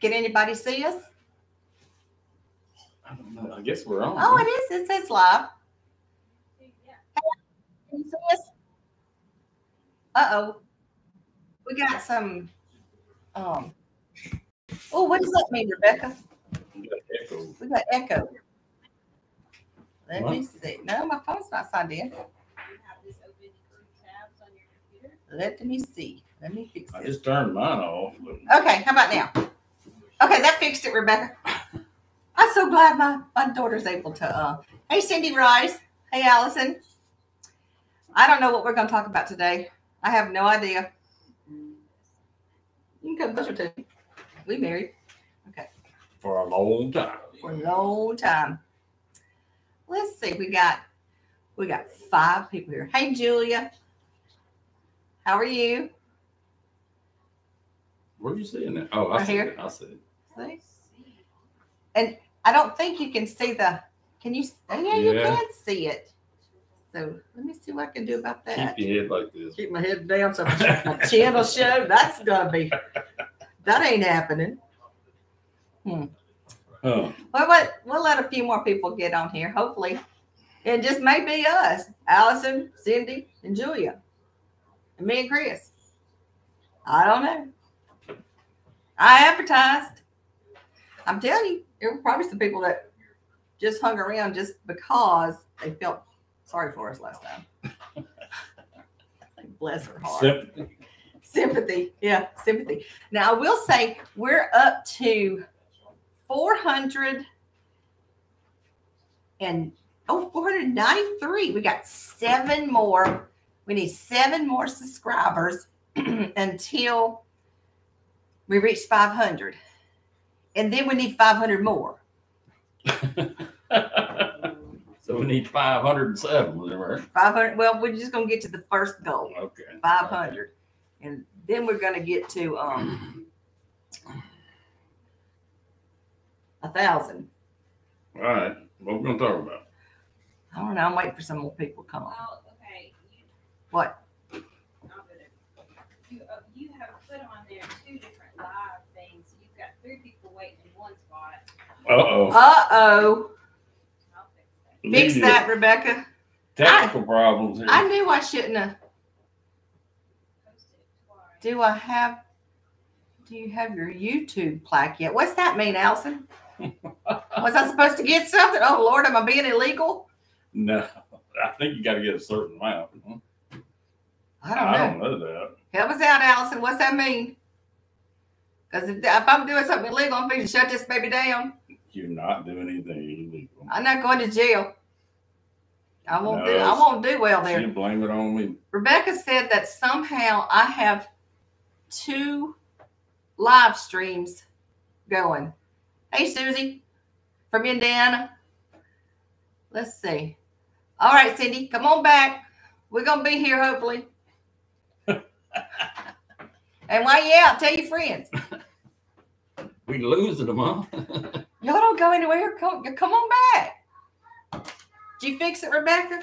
Can anybody see us? I don't know. I guess we're on. Oh, it is. It says live. Can you see us? Uh oh. We got some. Um. Oh, what does that mean, Rebekah? You got echo. We got echo. Let me see. No, my phone's not signed in. Let me see. Let me fix I just turned mine off. But Okay, how about now? Okay, that fixed it, Rebekah. I'm so glad my, my daughter's able to. Uh, hey, Cindy Rice. Hey, Allison. I don't know what we're going to talk about today. I have no idea. You can come closer to me. We married Okay. for a long time. for a long time. Let's see. We got we got five people here. Hey, Julia. How are you? Where are you seeing that? Oh, I Right see here. it. I see it. See? I don't think you can see the. Can you? Oh, yeah, you Yeah. can see it. So let me see what I can do about that. Keep your head like this. Keep my head down so my my chin will show. That's gonna be. That ain't happening. Hmm. Huh. Well, what, we'll let a few more people get on here, hopefully. It just may be us, Allison, Cindy, and Julia, and me and Chris. I don't know. I advertised. I'm telling you, there were probably some people that just hung around just because they felt sorry for us last time. Bless her heart. Sympathy. sympathy. Yeah sympathy. Now i will say we're up to 400 and oh 493 we got seven more. We need seven more subscribers until we reach 500 and then we need 500 more so we need 507, was it right? 500 well we're just going to get to the first goal Okay. 500 and then we're going to get to um a thousand All right. What we gonna talk about? i don't know i'm waiting for some more people to come on Well, okay, what I'm gonna, you, uh, you have put on there two different live things. You've got three people waiting in one spot. Uh oh. fix that. rebekah Technical problems here. i knew i shouldn't have Post it twice. do i have do you have your youtube plaque yet what's that mean allison was i supposed to get something oh lord am i being illegal no, I think you got to get a certain amount. i don't know I don't know that. Help us out, Allison. What's that mean? Because if, if I'm doing something illegal, I'm going to shut this baby down. You're not doing anything illegal. I'm not going to jail. I won't No, do. I won't do well there. You blame it on me. Rebekah said that somehow I have two live streams going. Hey, Susie from Indiana. Let's see. All right, Cindy, come on back. We're gonna be here hopefully. and while you out, tell your friends. We losing them, huh? Y'all don't go anywhere. Come, come on back. Did you fix it, Rebekah?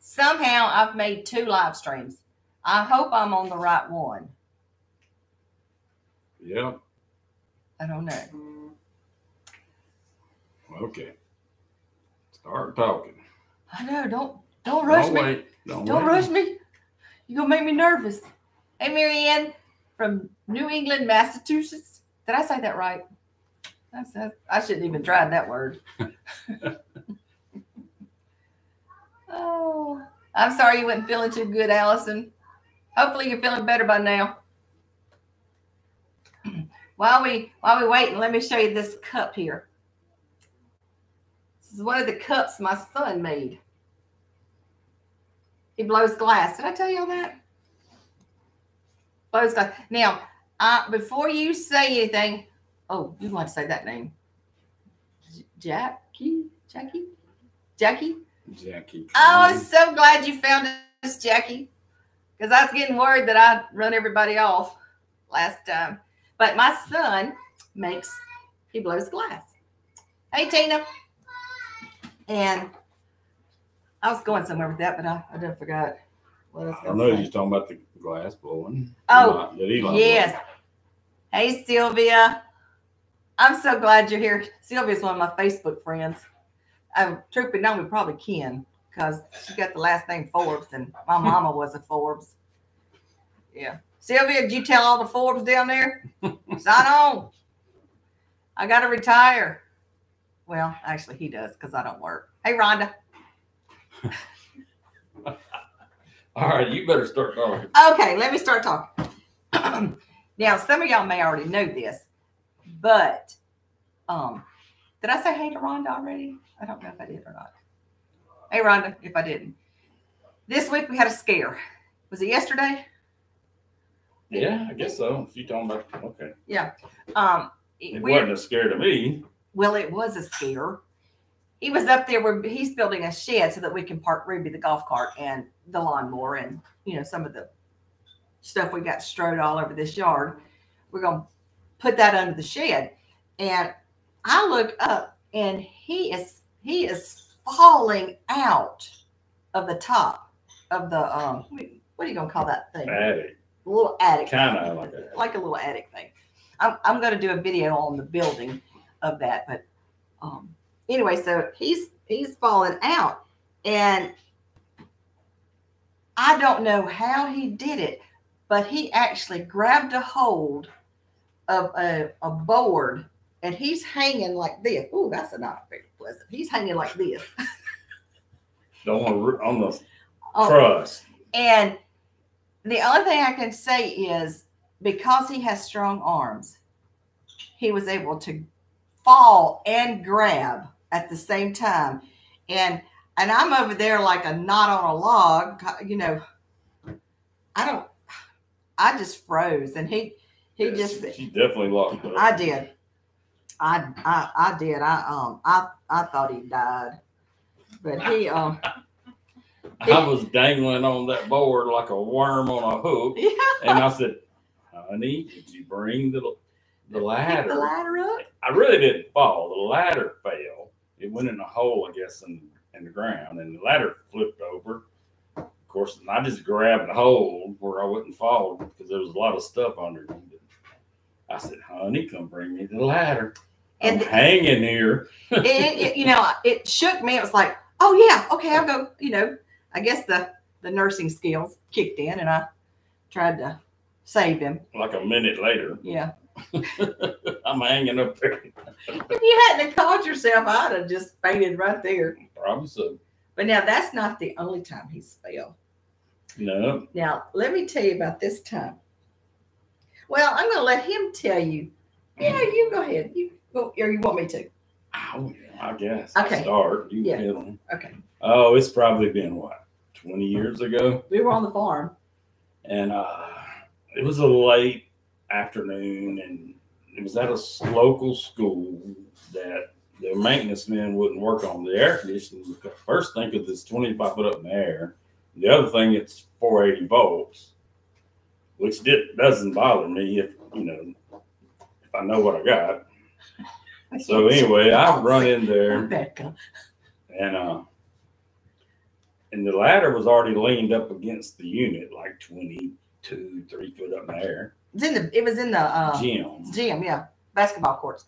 Somehow I've made two live streams. I hope I'm on the right one. yeah. I don't know. Okay. Start talking. I know. Don't don't rush Don't me. wait. Don't, Don't wait. rush me. You're gonna make me nervous. Hey, Marianne from New England, Massachusetts. Did I say that right? That's, that, I shouldn't even try that word. oh, I'm sorry you weren't feeling too good, Allison. Hopefully you're feeling better by now. while we while we waiting, let me show you this cup here. This is one of the cups my son made. He blows glass. Did I tell y'all that? Blows glass. Now, uh, before you say anything, oh, you want to say that name? J- Jackie, Jackie, Jackie. Jackie. Oh, I'm so glad you found us, Jackie, because I was getting worried that I'd run everybody off last time. But my son makes he blows glass. Hey, Tina. And I was going somewhere with that, but I, I done forgot what I was I know you're talking about the glass blowing. Oh, Eli Yes. Hey, Sylvia. I'm so glad you're here. Sylvia's one of my Facebook friends. Truth be known, we probably can because she got the last name Forbes, and my mama was a Forbes. Yeah. Sylvia, did you tell all the Forbes down there? Sign on. I got to retire. Well, actually, he does because I don't work. Hey, Rhonda. All right, you better start talking. Okay, let me start talking. now, some of y'all may already know this, but um, did I say hey to Rhonda already? I don't know if I did or not. Hey, Rhonda, if I didn't. This week we had a scare. Was it yesterday? Yeah, I guess so. If you talking about okay, Yeah. Um, it we- wasn't a scare to me. well, it was a scare. He was up there where he's building a shed so that we can park Ruby the golf cart and the lawnmower and you know some of the stuff we got strode all over this yard. We're gonna put that under the shed. And I look up and he is he is falling out of the top of the um what are you gonna call that thing? Attic, The little attic kind of like a like a little attic thing. I'm, I'm going to do a video on the building of that, but um, anyway, so he's he's falling out, and I don't know how he did it, but he actually grabbed a hold of a, a board, and he's hanging like this. Oh, that's not very pleasant. He's hanging like this. on the on the Oh, crust. And the only thing I can say is because he has strong arms, he was able to fall and grab at the same time. And and I'm over there like a knot on a log, you know. I don't I just froze and he he Yeah, just she, definitely locked up. I did. I I I did. I um I I thought he died. But he um I was dangling on that board like a worm on a hook, yeah, and I said, "Honey, did you bring the the picked the ladder?" ladder up. I really didn't fall. The ladder fell. It went in a hole, I guess, in in the ground, and the ladder flipped over. Of course, and I just grabbed a hold where I wouldn't fall because there was a lot of stuff underneath it. I said, "Honey, come bring me the ladder. I'm And- hanging here." it, it- you know, it shook me. It was like, oh yeah, okay, I'll go. You know, I guess the the nursing skills kicked in, and I tried to save him. Like a minute later, Yeah. I'm hanging up there. If you hadn't caught yourself, I'd have just fainted right there. Probably so. But now that's not the only time he's fell. No, Now let me tell you about this time. Well, I'm going to let him tell you. Yeah, you go ahead. You go, or you want me to? Oh, I guess. Okay. I'll start. You Yeah. Okay. Oh, it's probably been what, 20 years ago? We were on the farm. And uh, it was a late afternoon, and it was at a local school that the maintenance men wouldn't work on the air conditioning. because First thing, because it's 25 foot up in the air. The other thing, it's 480 volts, which did, doesn't bother me if, you know, if I know what I got. So anyway, I run in there. And uh and the ladder was already leaned up against the unit, like 22, three foot up in the air. It's in the. It was in the uh, Gym. gym. Yeah, basketball courts.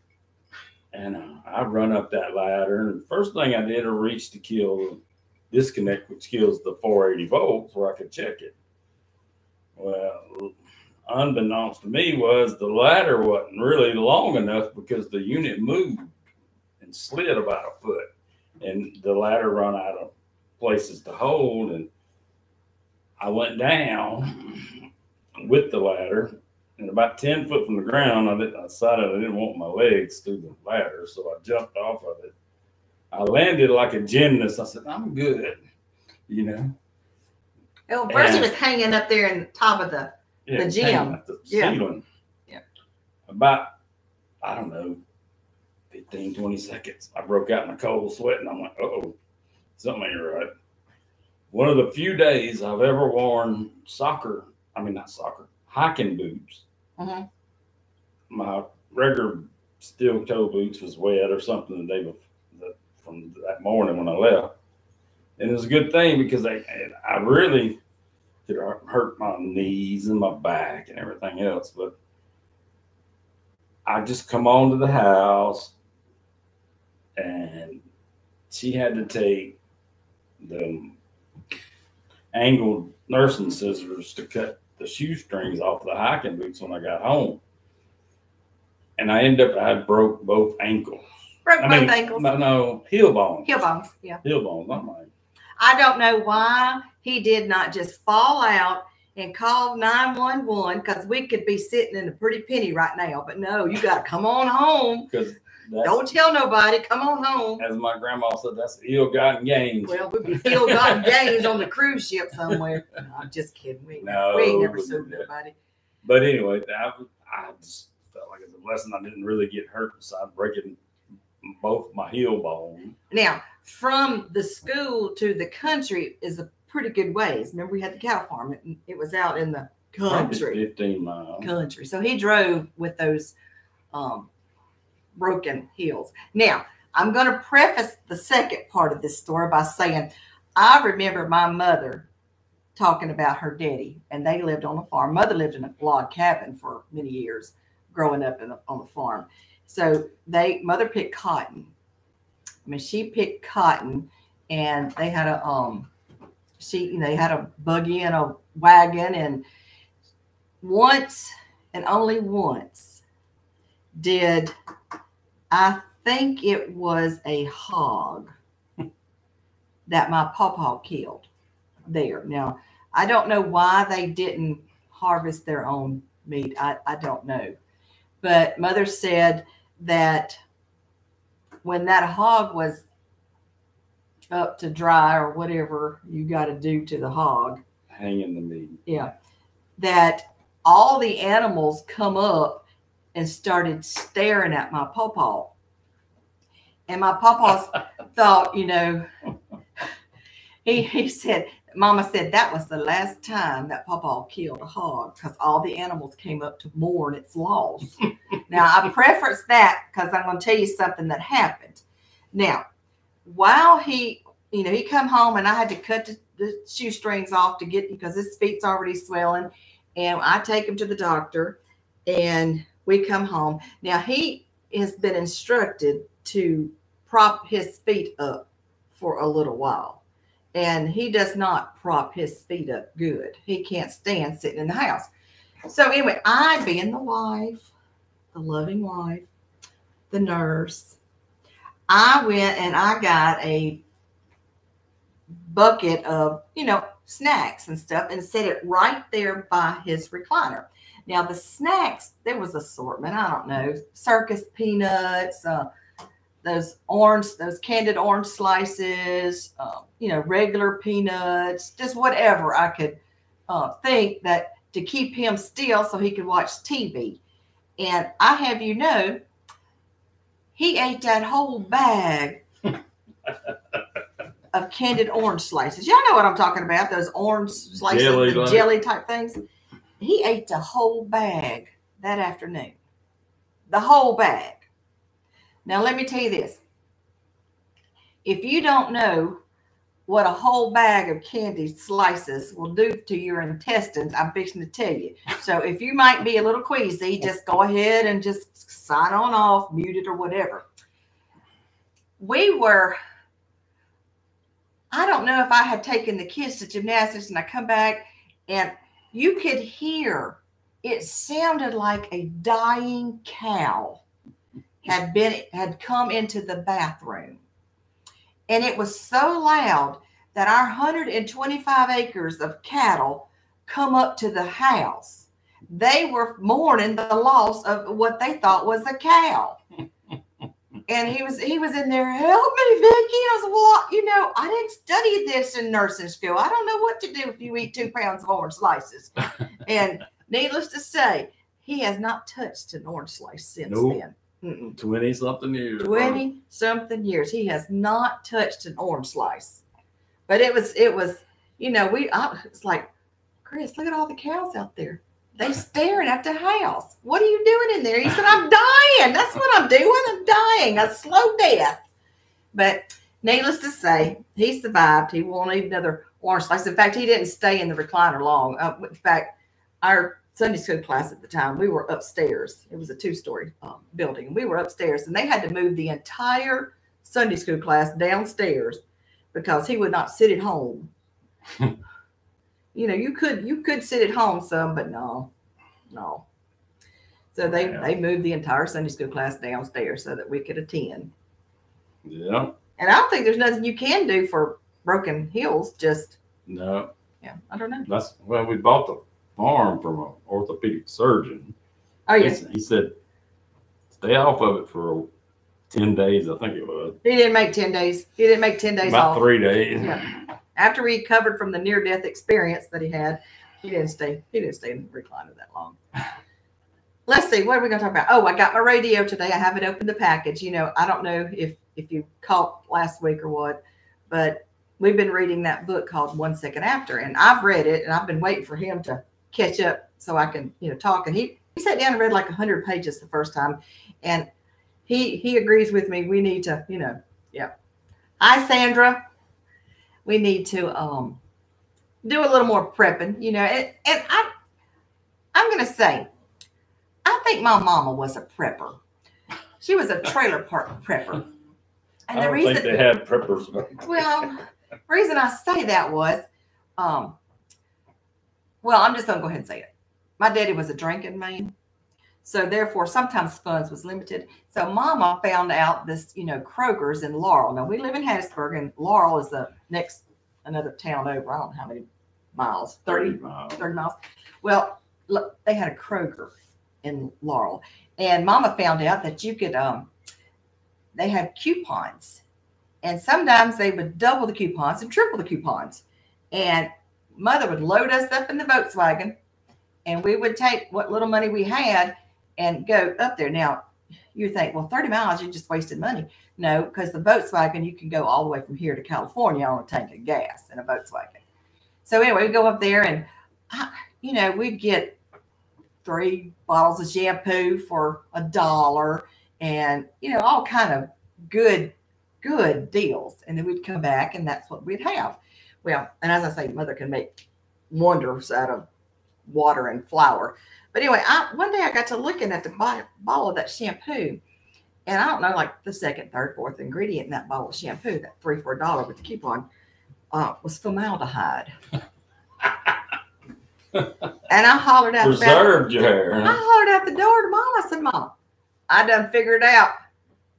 And uh, I run up that ladder, and the first thing I did, I reached to kill disconnect, which kills the 480 volts, where I could check it. Well, unbeknownst to me, was the ladder wasn't really long enough because the unit moved and slid about a foot, and the ladder run out of places to hold, and I went down with the ladder and about 10 foot from the ground, I, I decided I didn't want my legs through the ladder, so I jumped off of it. I landed like a gymnast. I said, I'm good, you know? Well, first he was hanging up there in the top of the. Yeah, The gym. the Yeah. ceiling. Yeah. About, I don't know, 15, 20 seconds. I broke out in a cold sweat and I'm like, oh, something ain't right. One of the few days I've ever worn soccer, I mean, not soccer, hiking boots. Mhm. My regular steel toe boots was wet or something the day before, from that morning when I left. And it was a good thing because I, I really could hurt my knees and my back and everything else. But I just come on to the house and she had to take the angled nursing scissors to cut the shoestrings off the hiking boots when I got home. And I ended up, I broke both ankles. Broke I both mean, ankles. No, no, heel bones. Heel bones. Yeah. Heel bones, not mine. I don't know why he did not just fall out and call 911 because we could be sitting in a pretty penny right now. But no, you got to come on home. Because Don't tell nobody. Come on home. as my grandma said, that's ill-gotten gains. Well, we'd be got gains on the cruise ship somewhere. No, I'm just kidding. We, No, we ain't never sued wouldn't do that. nobody. But anyway, I, I just felt like it's a blessing I didn't really get hurt besides breaking both my heel bone. Now, from the school to the country is a pretty good ways. Remember, we had the cow farm. It, it was out in the country. 15 miles. country. So he drove with those um, broken heels. Now, I'm going to preface the second part of this story by saying I remember my mother talking about her daddy, and they lived on a farm. Mother lived in a log cabin for many years growing up in the, on the farm. So they mother picked cotton. I mean, she picked cotton, and they had a um, she you know they had a buggy and a wagon, and once and only once did I think it was a hog that my pawpaw killed there. Now, I don't know why they didn't harvest their own meat. I, I don't know. But mother said that when that hog was up to dry or whatever you got to do to the hog, Hanging the meat. yeah, that all the animals come up and started staring at my pawpaw. And my pawpaw thought, you know, he, he said, Mama said that was the last time that pawpaw killed a hog because all the animals came up to mourn its loss. now, I preference that because I'm going to tell you something that happened. Now, while he, you know, he come home and I had to cut the, the shoestrings off to get because his feet's already swelling, and I take him to the doctor, and we come home. Now he has been instructed to prop his feet up for a little while, and he does not prop his feet up good. He can't stand sitting in the house. So anyway, I being the wife, the loving wife, the nurse, I went and I got a bucket of, you know, snacks and stuff and set it right there by his recliner. Now, the snacks, there was assortment. I don't know, circus peanuts, uh, those orange, those candied orange slices, uh, you know, regular peanuts, just whatever I could uh, think that to keep him still so he could watch TV. And I have you know, he ate that whole bag of candied orange slices. Y'all know what I'm talking about, those orange slices, Jelly like- jelly type things. He ate the whole bag that afternoon. The whole bag. Now, let me tell you this. If you don't know what a whole bag of candy slices will do to your intestines, I'm fixing to tell you. So, if you might be a little queasy, just go ahead and just sign on off, mute it, or whatever. We were, I don't know if I had taken the kids to gymnastics and I come back and you could hear it sounded like a dying cow had been had come into the bathroom. And it was so loud that our 125 acres of cattle come up to the house. They were mourning the loss of what they thought was a cow. And he was he was in there help me vicky. I was well you know i didn't study this in nursing school. I don't know what to do if you eat two pounds of orange slices. And needless to say he has not touched an orange slice since Nope. then. 20 something years. 20 something years. He has not touched an orange slice. But it was it was you know we I, it's like chris look at all the cows out there. They staring at the house. What are you doing in there? He said i'm dying. That's what i'm doing. I'm dying a slow death. But needless to say he survived. He won't eat another orange slice. In fact he didn't stay in the recliner long. Uh, in fact our Sunday school class at the time. We were upstairs. It was a two-story um, building. We were upstairs, and they had to move the entire Sunday school class downstairs because he would not sit at home. you know, you could you could sit at home some, but no, no. So they Yeah. they moved the entire Sunday school class downstairs so that we could attend. Yeah. And I don't think there's nothing you can do for broken heels. Just No. yeah, I don't know. That's well, we bought the farm from an orthopedic surgeon. Oh yes, He, he said, stay off of it for ten days. I think it was he didn't make ten days. He didn't make ten days about off. three days. Yeah. After he recovered from the near death experience that he had, he didn't stay. He didn't stay in the recliner that long. Let's see. What are we going to talk about? Oh, I got my radio today. I haven't opened the package. You know, I don't know if if you caught last week or what, but we've been reading that book called One Second After, and I've read it, and I've been waiting for him to catch up so I can you know talk. And he he sat down and read like hundred pages the first time, and he he agrees with me. We need to you know yeah. Hi Sandra. We need to um do a little more prepping, you know. And, and I I'm gonna say, I think my mama was a prepper. She was a trailer park prepper. And I the reason think they had preppers. well, reason I say that was, um, well, I'm just gonna go ahead and say it. My daddy was a drinking man, so therefore sometimes funds was limited. So Mama found out this, you know, Kroger's in Laurel. Now we live in Hattiesburg, and Laurel is the next another town over. I don't know how many miles, 30, miles. 30 miles. Well, look, they had a Kroger in Laurel, and Mama found out that you could um, they had coupons, and sometimes they would double the coupons and triple the coupons, and Mother would load us up in the Volkswagen, and we would take what little money we had and go up there. Now, you think, well, 30 miles, you just wasted money. No, because the Volkswagen, you can go all the way from here to California on a tank of gas in a Volkswagen. So anyway, we go up there and, you know, we'd get three bottles of shampoo for a dollar and, you know, all kind of good, good deals. And then we'd come back and that's what we'd have. Well, and as I say, mother can make wonders out of water and flour. But anyway, I, one day I got to looking at the bottle of that shampoo, and I don't know, like the second, third, fourth ingredient in that bottle of shampoo, that three for a dollar with the coupon, uh, was formaldehyde. and I hollered out, Preserved your hair. I hollered out the door to mom. I said, Mom, I done figured out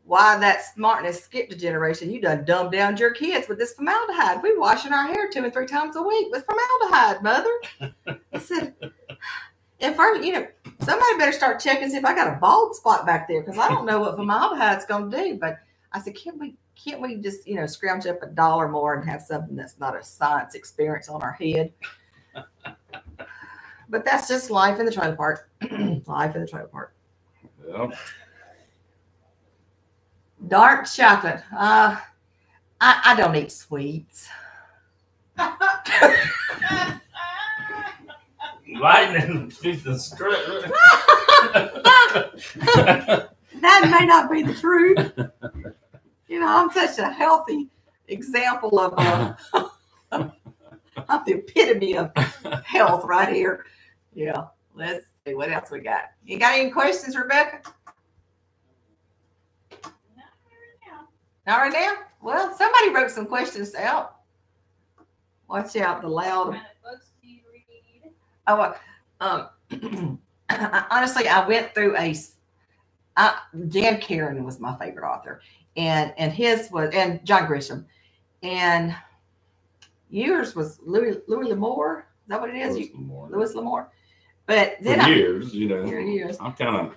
why that smartness skipped a generation. You done dumbed down your kids with this formaldehyde. We washing our hair two and three times a week with formaldehyde, mother. I said, if I, you know, somebody better start checking see if I got a bald spot back there because I don't know what formaldehyde's going to do. But I said, can't we, can't we just, you know, scrounge up a dollar more and have something that's not a science experience on our head? but that's just life in the trailer park. life in the trailer park. Yeah. Dark chocolate. Uh, I, I don't eat sweets. Lightning feeds the strip. That may not be the truth. You know, I'm such a healthy example of uh, I'm the epitome of health right here. Yeah. Let's see what else we got. You got any questions, Rebekah? Not right now. Not right now? Well, somebody wrote some questions out. Watch out, the loud What kind of books do you read? Oh, um, honestly, I went through a. s- I, Jan Karon was my favorite author, and and his was and John Grisham, and yours was Louis Louis L'Amour. Is that what it is? You, Louis L'Amour. But For then I, years, you know. Years. I'm kind of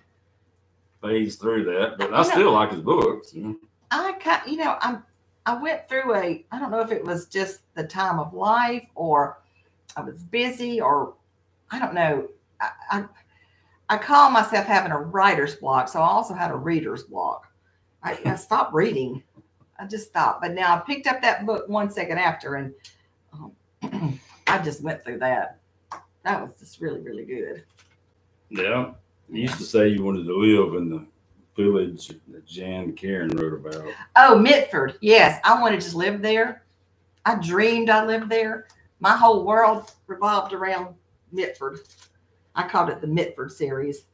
phased through that, but You I know- still like his books. you know. I kind, you know, I'm I went through a I don't know if it was just the time of life or I was busy or I don't know. I I, I call myself having a writer's block, so I also had a reader's block. I, I stopped reading. I just stopped. But now I picked up that book one second after, and um, I just went through that. That was just really, really good. Yeah. You used to say you wanted to live in the village that Jan Karon wrote about. Oh, Mitford. Yes, I wanted to just live there. I dreamed I lived there. My whole world revolved around Mitford. I called it the Mitford series,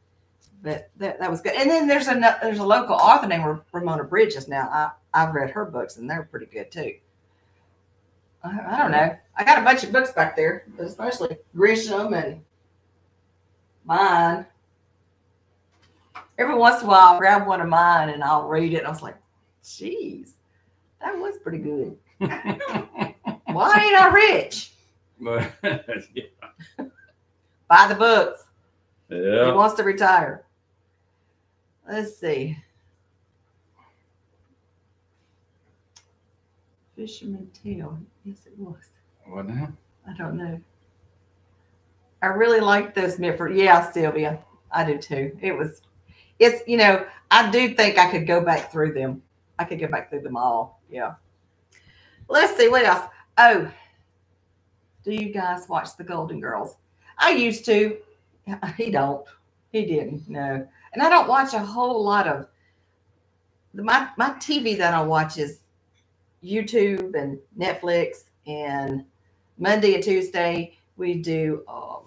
but that, that was good. And then there's a there's a local author named Ramona Bridges. Now I I've read her books and they're pretty good too. I, I don't know. I got a bunch of books back there, it's mostly Grisham and mine. Every once in a while, I'll grab one of mine and I'll read it. And I was like, "Geez, that was pretty good." Why ain't I rich? But, Buy the books. Yeah. He wants to retire. Let's see. Fisherman Tale. Yes, it was. What now? I don't know. I really like those Mitford. Yeah, Sylvia. I do too. It was, it's, you know, I do think I could go back through them. I could go back through them all. Yeah. Let's see what else. Oh, do you guys watch the Golden Girls? I used to. He don't. He didn't. No. And I don't watch a whole lot of the my my TV that I watch is YouTube and Netflix and Monday and Tuesday we do um,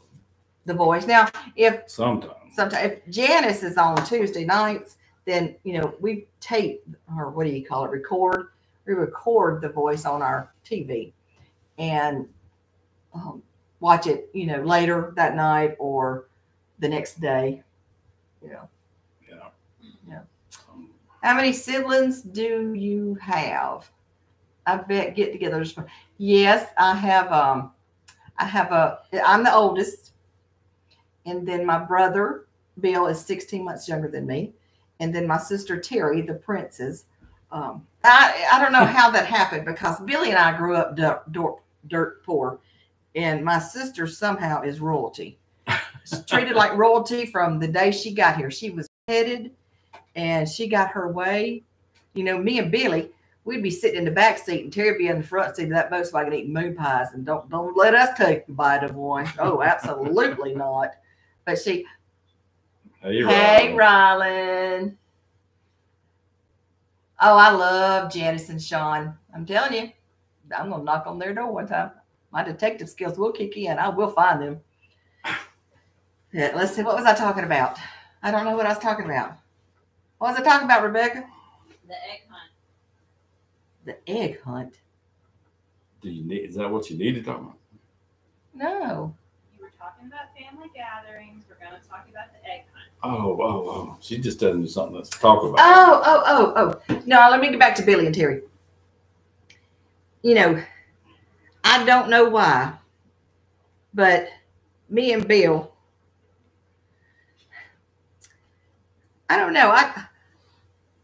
The Voice. Now, if Sometimes. sometimes if Janice is on Tuesday nights, then you know we tape or what do you call it? Record. We record The Voice on our TV and um, watch it. You know later that night or the next day. You know. Yeah. Yeah. Um, How many siblings do you have? I bet get togethers. Yes, I have. Um, I have a. I'm the oldest, and then my brother Bill is 16 months younger than me, and then my sister Terry, the princess. Um, I I don't know how that happened because Billy and I grew up dirt, dirt, poor, and my sister somehow is royalty. She's treated like royalty from the day she got here. She was headed and she got her way. You know, me and Billy, we'd be sitting in the back seat and Terry be in the front seat of that Volkswagen eating moon pies. And don't don't let us take a bite of one. Oh, absolutely not. But she, Hey, hey, Rylan. Oh, I love Janice and Sean. I'm telling you, I'm gonna knock on their door one time. My detective skills will kick in. I will find them. Yeah, let's see. What was I talking about? I don't know what I was talking about. What was I talking about, Rebekah? The egg hunt. The egg hunt. Do you need? Is that what you need to talk about? No. You were talking about family gatherings. We're going to talk about the egg hunt. Oh, oh, oh! She just doesn't do something let's talk about. Oh, oh, oh, oh. No, let me get back to Billy and Terry. You know, I don't know why, but me and Bill, I don't know. I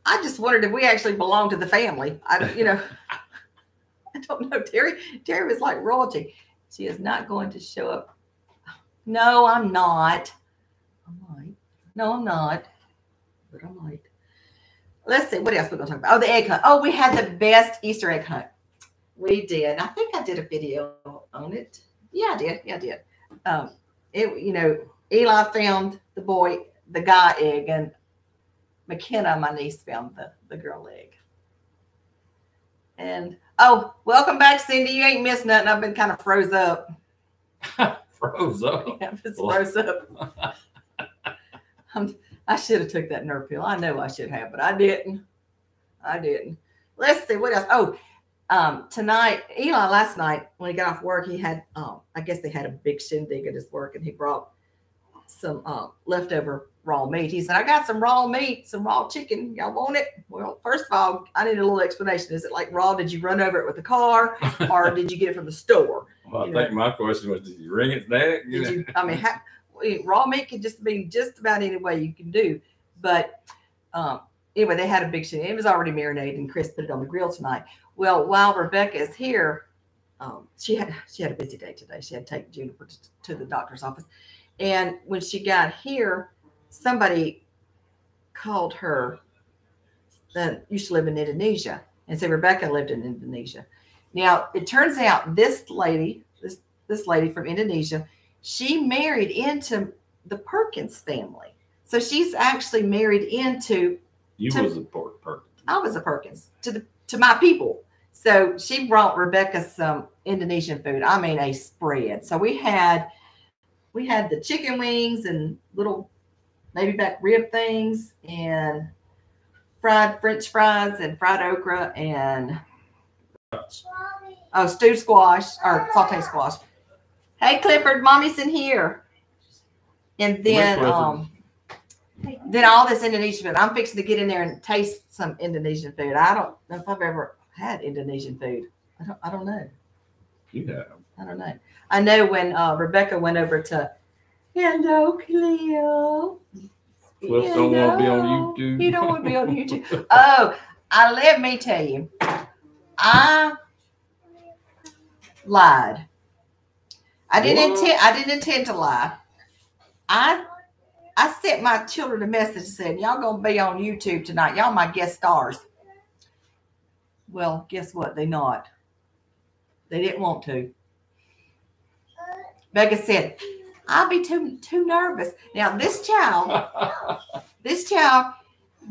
I just wondered if we actually belong to the family. I don't, you know, I don't know. Terry, Terry was like royalty. She is not going to show up. No, I'm not. I might. No, I'm not. But I might. Let's see. What else we're going to talk about? Oh, the egg hunt. Oh, we had the best Easter egg hunt. We did. I think I did a video on it. Yeah, I did. Yeah, I did. Um, it, you know, Eli found the boy, the guy egg, and McKenna, my niece, found the, the girl egg. And oh, welcome back, Cindy. You ain't missed nothing. I've been kind of froze up. Froze up. Yeah, it's froze up. I'm, I should have took that nerve pill. I know I should have, but I didn't. I didn't. Let's see what else. Oh, um, tonight, Eli last night when he got off work, he had um, I guess they had a big shindig at his work, and he brought some uh, leftover raw meat. He said, "I got some raw meat, some raw chicken. Y'all want it?" Well, first of all, I need a little explanation. Is it like raw? Did you run over it with a car, or did you get it from the store? Well, I You think my question was, did you ring its neck? You Did know? you? I mean, raw meat can just be just about any way you can do. But um, anyway, they had a big. It was already marinated, and Chris put it on the grill tonight. Well, while Rebekah is here, um, she had she had a busy day today. She had to take Juniper to, to the doctor's office, and when she got here, somebody called her that used to live in Indonesia and said Rebekah lived in Indonesia. Now it turns out this lady, this this lady from Indonesia, she married into the Perkins family. So she's actually married into You to- was a pork perk. I was a Perkins to the to my people. So she brought Rebekah some Indonesian food. I mean, a spread. So we had we had the chicken wings and little maybe back rib things and fried French fries and fried okra and oh stewed squash or saute squash. Hey Clifford, mommy's in here. And then um then all this Indonesian food. I'm fixing to get in there and taste some Indonesian food. I don't know if I've ever had Indonesian food. I don't I don't know. You have. I don't know. I know when uh, Rebekah went over to Hello Cleo. Cliff don't want to be on oh, YouTube. He don't want to be on YouTube. Oh, I let me tell you, I lied. I didn't What? intend. I didn't intend to lie. I I sent my children a message saying, "Y'all gonna be on YouTube tonight. Y'all my guest stars." Well, guess what? They not. They didn't want to. Becca said, "I'll be too too nervous." Now this child this child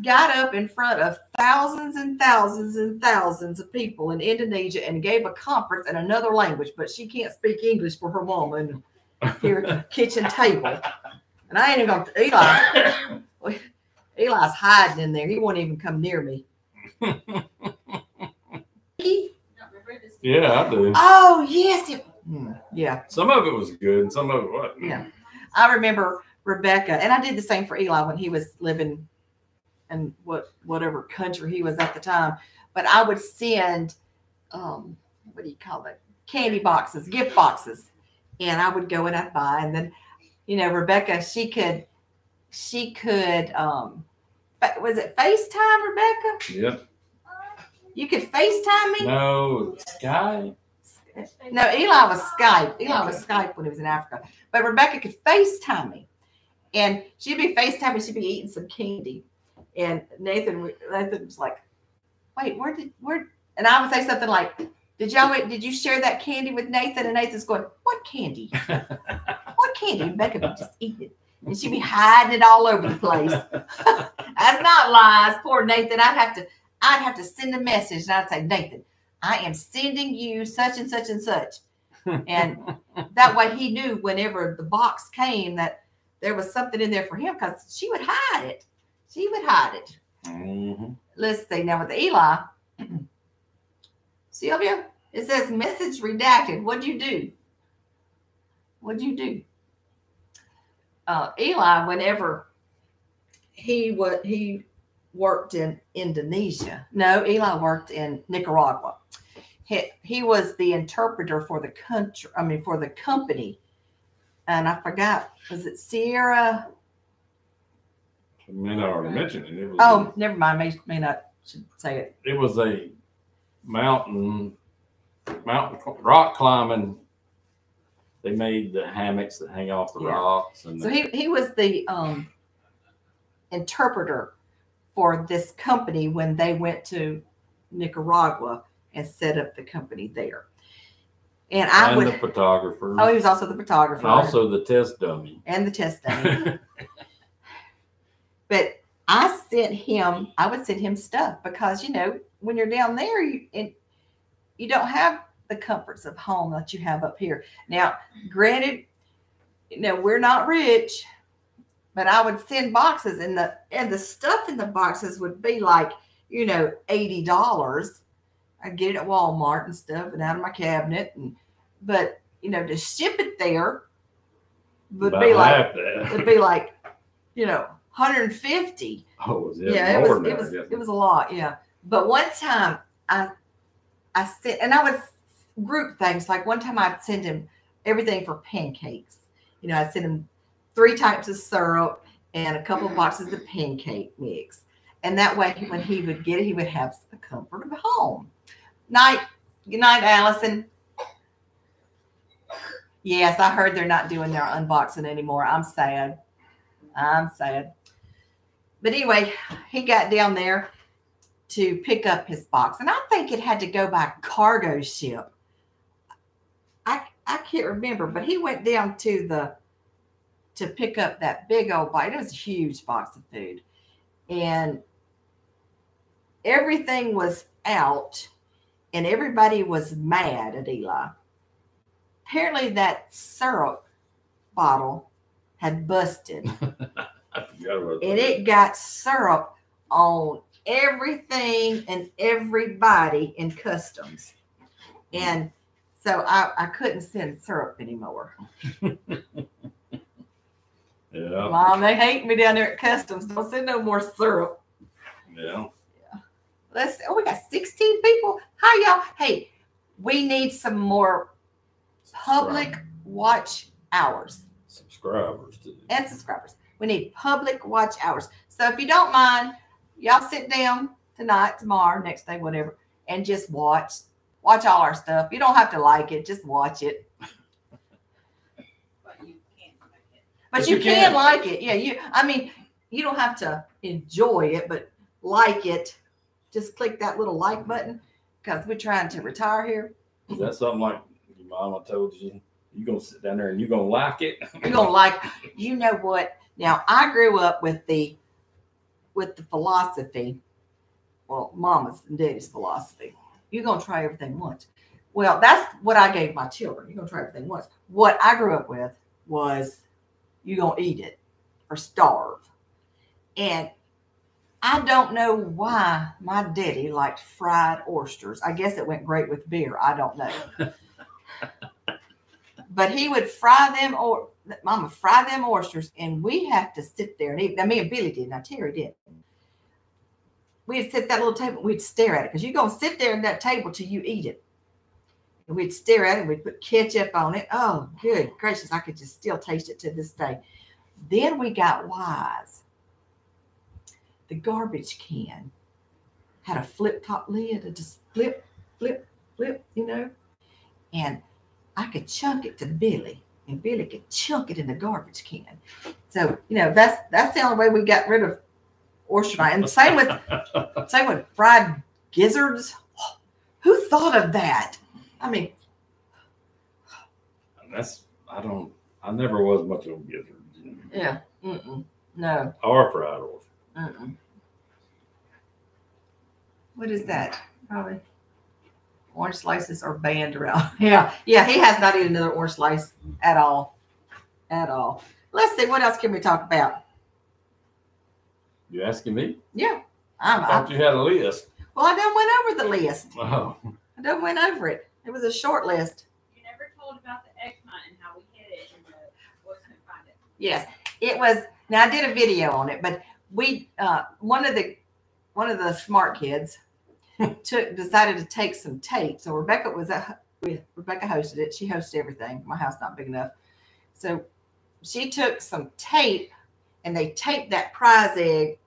got up in front of thousands and thousands and thousands of people in Indonesia and gave a conference in another language, but she can't speak English for her mom and here at the kitchen table. And I ain't even gonna Eli. Eli's hiding in there. He won't even come near me. He- Don't remember this. yeah, I do. oh yes, it, hmm, yeah. Some of it was good, and some of it wasn't. Yeah. I remember Rebekah, and I did the same for Eli when he was living in what whatever country he was at the time. But I would send um what do you call it? Candy boxes, gift boxes. And I would go and I'd buy. And then, you know, Rebekah, she could she could um was it FaceTime, Rebekah? Yep. You could FaceTime me? No, Sky. No, Eli was Skype. Eli was Skype when he was in Africa. But Rebekah could FaceTime me. And she'd be FaceTiming, she'd be eating some candy. And Nathan Nathan was like, wait, where did where and I would say something like, Did y'all wait, did you share that candy with Nathan? And Nathan's going, What candy? What candy? And Becca would just eat it. And she'd be hiding it all over the place. That's not lies. Poor Nathan. I'd have to I'd have to send a message and I'd say, Nathan, I am sending you such and such and such. And that way he knew whenever the box came that there was something in there for him because she would hide it. She would hide it. Mhm. Let's see. Now with Eli, Sylvia, it says message redacted. What'd you do? What'd you do? Uh, Eli, whenever he would he worked in Indonesia. No, Eli worked in Nicaragua. He, he was the interpreter for the country, I mean for the company. And I forgot, was it Sierra? I may not already mentioned it. It was, Oh, never mind. May, may not should say it. it was a mountain, mountain rock climbing. They made the hammocks that hang off the Yeah. rocks, and So he, he was the um, interpreter for this company when they went to Nicaragua and set up the company there. And I and would, the photographer, oh, he was also the photographer and also the test dummy. and the test dummy. but I sent him, I would send him stuff because, you know, when you're down there, you, and you don't have the comforts of home that you have up here. Now, granted, you know, we're not rich, but I would send boxes and the and the stuff in the boxes would be like, you know, eighty dollars. I'd get it at Walmart and stuff and out of my cabinet and but you know, to ship it there would About be like would be like, you know, 150 Oh, was it? yeah, it was it was it was a lot, yeah. But one time I I sent and I would group things. Like one time I'd send him everything for pancakes. You know, I'd send him three types of syrup and a couple boxes of pancake mix. And that way when he would get it, he would have the comfort of home. Night, good night, Allison. Yes, I heard they're not doing their unboxing anymore. I'm sad. I'm sad. But anyway, he got down there to pick up his box. And I think it had to go by cargo ship. I I can't remember, but he went down to the to pick up that big old box. It was a huge box of food. And everything was out and everybody was mad at Eli. Apparently that syrup bottle had busted I forgot about and it got syrup on everything and everybody in customs. And so I, I couldn't send syrup anymore. Yeah, Mom, they hate me down there at customs. Don't send no more syrup. yeah. Yeah. Let's oh, we got 16 people. Hi y'all. Hey, we need some more public watch hours subscribers to and subscribers. We need public watch hours. So if you don't mind, y'all sit down tonight, tomorrow, next day, whatever, and just watch. Watch all our stuff. You don't have to like it, just watch it. But you can't like it. But But you, you can can. like it. Yeah, you I mean, you don't have to enjoy it, but like it. Just click that little like button because we're trying to retire here. Is that something like your mama told you? You gonna sit down there and you're gonna like it? You're gonna like, you know what? Now I grew up with the with the philosophy, well, mama's and daddy's philosophy. You're gonna try everything once. Well, that's what I gave my children. You're gonna try everything once. What I grew up with was you're gonna eat it or starve. And I don't know why my daddy liked fried oysters. I guess it went great with beer. I don't know. but he would fry them or mama fry them oysters and we have to sit there and eat. Now me and Billy did, now Terry did. We'd sit at that little table, we'd stare at it because you're gonna sit there at that table till you eat it. And we'd stare at it, we'd put ketchup on it. Oh, good gracious, I could just still taste it to this day. Then we got wise. The garbage can had a flip top lid, it just flip, flip, flip, you know. And I could chunk it to Billy, and Billy could chunk it in the garbage can. So, you know, that's that's the only way we got rid of fry. And same with same with fried gizzards. Who thought of that? I mean, That's I don't. I never was much of a gizzard. yeah, mm-mm, no, Or fried oyster. mm-mm. What is that? Probably orange slices are banned around. Yeah, yeah. He has not eaten another orange slice at all, at all. Let's see. What else can we talk about? You asking me? Yeah, I I'm, thought I, you had a list. well, I done went over the list. Oh, I done went over it. It was a short list. You never told about the egg hunt and how we hid it and the boys couldn't find it. Yes, it was. Now I did a video on it, but we uh, one of the one of the smart kids took decided to take some tape. So Rebekah was at we, Rebekah hosted it. She hosted everything. My house not big enough, so she took some tape and they taped that prize egg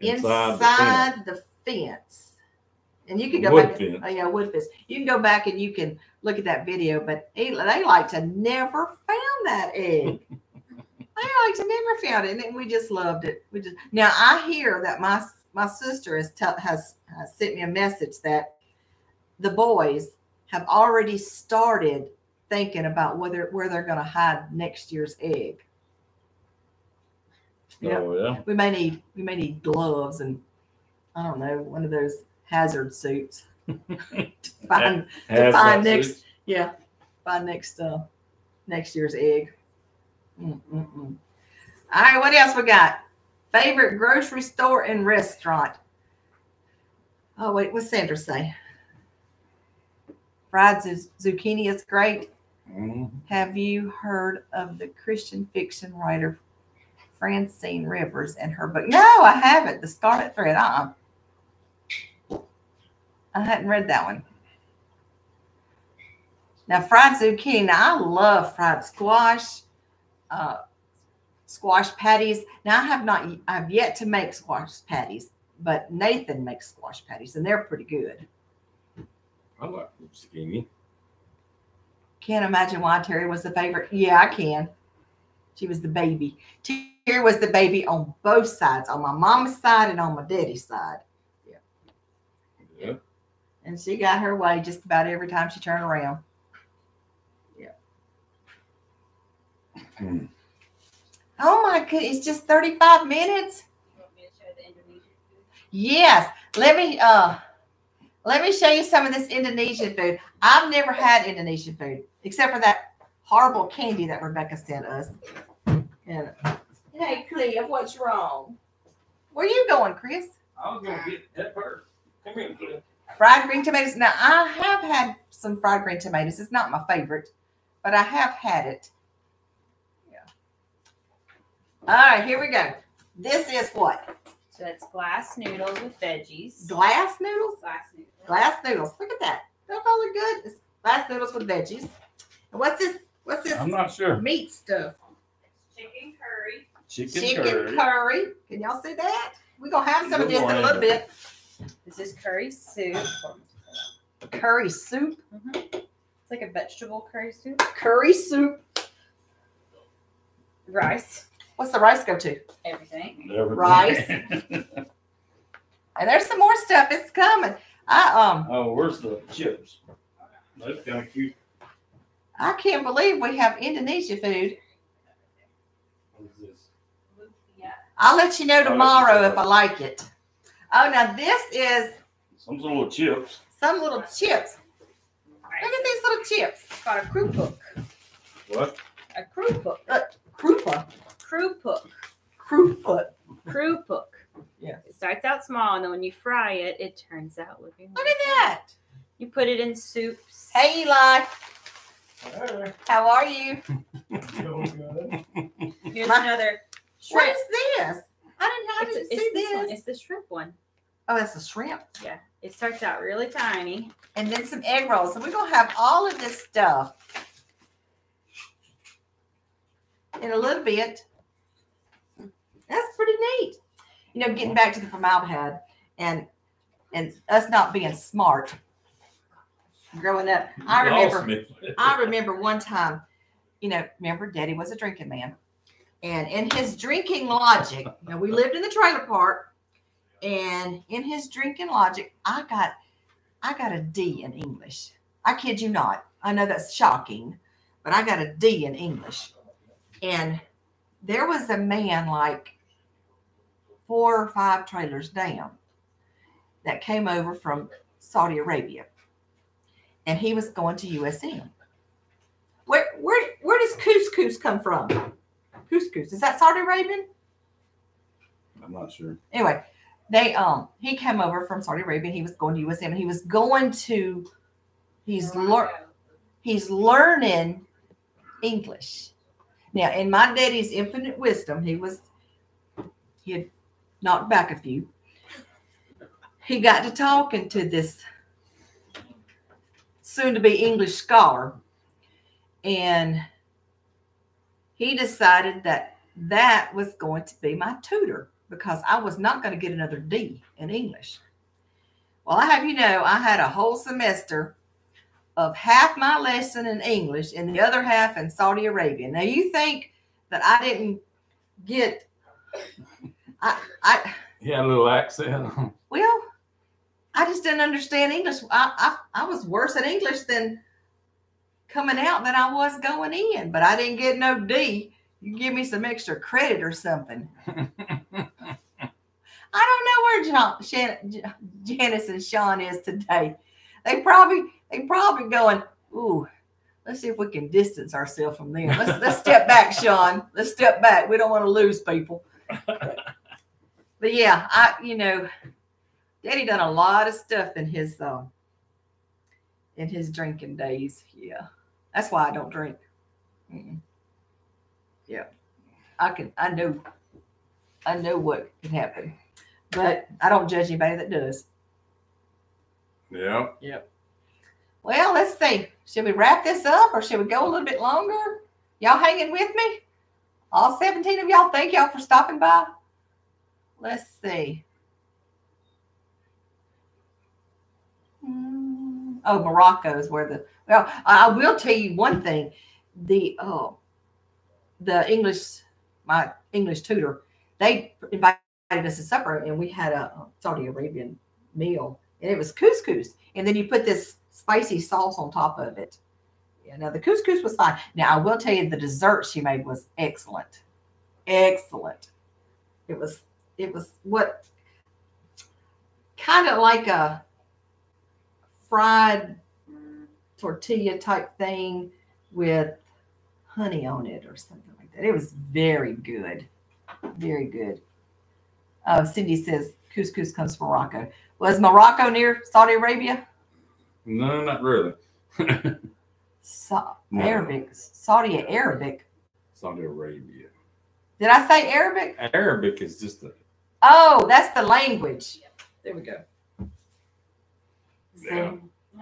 inside, inside, the, fence. And you can go Wood back. fence. Oh yeah, wood fence. You can go back and you can look at that video. But they, they like to never found that egg. they like to never found it, and we just loved it. We just now I hear that my my sister has tell, has, has sent me a message that the boys have already started thinking about whether where they're going to hide next year's egg. fence. Oh yeah. We may need we may need gloves and I don't know one of those hazard suits to find to find next suits. yeah find next uh next year's egg. Mm-mm-mm. All right, what else we got? Favorite grocery store and restaurant. Oh wait, what's Sandra say? Fried zu- zucchini is great. Mhm. Have you heard of the Christian fiction writer Francine Rivers and her book? No, I haven't. The Scarlet Thread. Uh-uh. I hadn't read that one. Now, fried zucchini. Now, I love fried squash, uh, squash patties. Now, I have not. I've yet to make squash patties, but Nathan makes squash patties, and they're pretty good. I like zucchini. Can't imagine why Terry was the favorite. Yeah, I can. She was the baby. Terry was the baby on both sides, on my mama's side and on my daddy's side. Yeah. And she got her way just about every time she turned around. Hmm. Oh my goodness, it's just 35 minutes. You want me to show the Indonesian food? Yes. Let me uh let me show you some of this Indonesian food. I've never had Indonesian food except for that horrible candy that Rebekah sent us. And hey, Clea, what's wrong? Where you going, Chris? I was gonna get that first. Come here, Cliff. Fried green tomatoes. Now I have had some fried green tomatoes. It's not my favorite, but I have had it. Yeah. All right, here we go. This is what? So it's glass noodles with veggies. Glass noodles? Glass noodles. Glass noodles. Look at that. Don't all look good? It's glass noodles with veggies. And what's this? What's this I'm not sure. meat stuff? Chicken curry. Chicken, Chicken curry. curry. Can y'all see that? We're gonna have some of Good this in a little bit. This is curry soup. Curry soup. It's like a vegetable curry soup. Curry soup. Rice. What's the rice go to? Everything. Everything. Rice. And there's some more stuff. It's coming. I um oh, where's the chips? That's kind of cute. I can't believe we have Indonesia food. What is this? I'll let you know I'll let you tomorrow if I like it. Oh, now this is Some little chips. some little chips. Look at these little chips. It's called a crew cook. What? A crew cook. Krupa. Crew book. Crew Krupa. Crew cook. Yeah. It starts out small, and then when you fry it, it turns out looking. Look at that. You put it in soups. Hey Eli, how are you? Good. Here's My- another What shrimp. is this? I didn't, I It's, didn't it's see this one. this. It's the shrimp one. Oh, that's a shrimp. Yeah. It starts out really tiny. And then some egg rolls. So we're gonna have all of this stuff in a little bit. That's pretty neat. You know, getting back to the formaldehyde and and us not being smart growing up. I remember. I remember one time, you know, remember Daddy was a drinking man. And in his drinking logic, now we lived in the trailer park, and in his drinking logic, I got I got a D in English. I kid you not. I know that's shocking, but I got a D in English. And there was a man like four or five trailers down that came over from Saudi Arabia. And he was going to USM. Where where where does couscous come from? Couscous is that Saudi Arabian? I'm not sure. Anyway, they um he came over from Saudi Arabia. He was going to USM and he was going to he's lear- he's learning English. Now, in my daddy's infinite wisdom, he was he had knocked back a few. He got to talking to this soon to be English scholar, and he decided that that was going to be my tutor because I was not going to get another D in English. Well, I have you know, I had a whole semester of half my lesson in English and the other half in Saudi Arabia. Now, you think that I didn't get, I, I, He had a little accent. well, I just didn't understand English. I, I, I was worse at English than coming out than I was going in, but I didn't get no D. You give me some extra credit or something. I don't know where John, Janice and Sean is today. They probably they probably going, ooh, let's see if we can distance ourselves from them. Let's let's step back, Sean. Let's step back. We don't want to lose people. But yeah, I you know, Daddy done a lot of stuff in his um in his drinking days. Yeah, that's why I don't drink. Mm-mm. Yeah, I can. I know. I know what can happen, but I don't judge anybody that does. yeah. Well, let's see. Should we wrap this up or should we go a little bit longer? Y'all hanging with me? All 17 of y'all, thank y'all for stopping by. Let's see. Hmm. Oh, Morocco is where the well, I I will tell you one thing. The oh the English, my English tutor, they invited us to supper and we had a uh, Saudi Arabian meal and it was couscous. And then you put this spicy sauce on top of it. Yeah, now the couscous was fine. Now I will tell you the dessert she made was excellent. Excellent. It was it was what kind of like a fried tortilla type thing with honey on it or something like that. It was very good. Very good. Oh, Cindy says couscous comes from Morocco. Was Morocco near Saudi Arabia? No, not really. Sa- No. Arabic. Saudi Arabic. Saudi Arabia. Did I say Arabic? Arabic is just a Oh, that's the language. There we go. See, Yeah.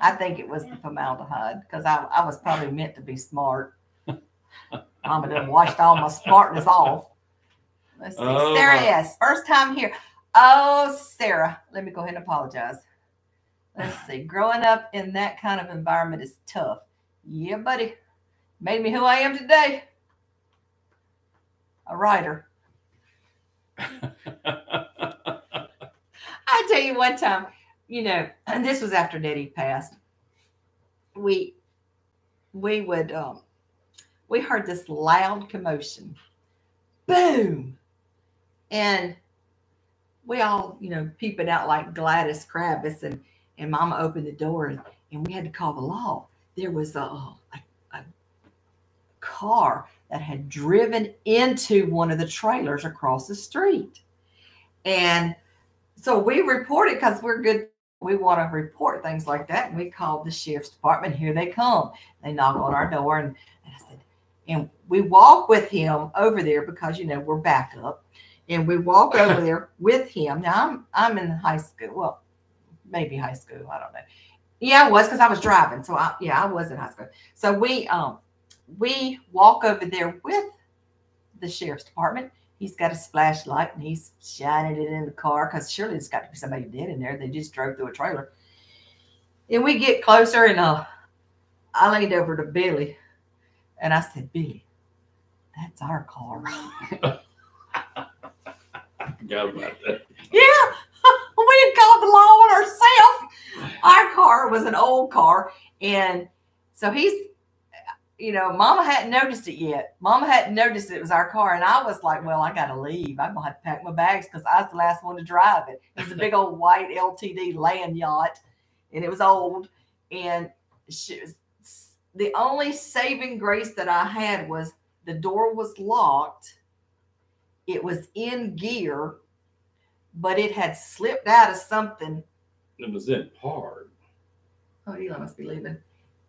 I think it was the formaldehyde because I, I was probably meant to be smart. Mama done washed all my smartness off. Let's see. Oh, Sarah my- S. First time here. Oh, Sarah. Let me go ahead and apologize. Let's see. Growing up in that kind of environment is tough. Yeah, buddy. Made me who I am today. A writer. I tell you one time, you know, and this was after Nettie passed. We we would um we heard this loud commotion. Boom. And we all, you know, peeping out like Gladys Kravitz and and mama opened the door and, and we had to call the law. There was a, a, a car that had driven into one of the trailers across the street. And so we reported because we're good. We want to report things like that. And we called the sheriff's department. Here they come. They knock on our door. And, and I said, and we walk with him over there because, you know, we're back up. And we walk over there with him. Now I'm I'm in high school. Well, maybe high school. I don't know. Yeah, I was because I was driving. So I yeah, I was in high school. So we um we walk over there with the sheriff's department. He's got a flashlight and he's shining it in the car because surely there's got to be somebody dead in there. They just drove through a trailer. And we get closer and uh I leaned over to Billy and I said, Billy, that's our car. Forgot about that. Yeah, we had called the law on ourselves. Our car was an old car, and so he's, you know, Mama hadn't noticed it yet. Mama hadn't noticed it was our car, and I was like, "Well, I gotta leave. I'm gonna have to pack my bags because I was the last one to drive it. It was a big old white LTD land yacht, and it was old. And she was, the only saving grace that I had was the door was locked. It was in gear, but it had slipped out of something. It was in park. Oh, Eli must be leaving.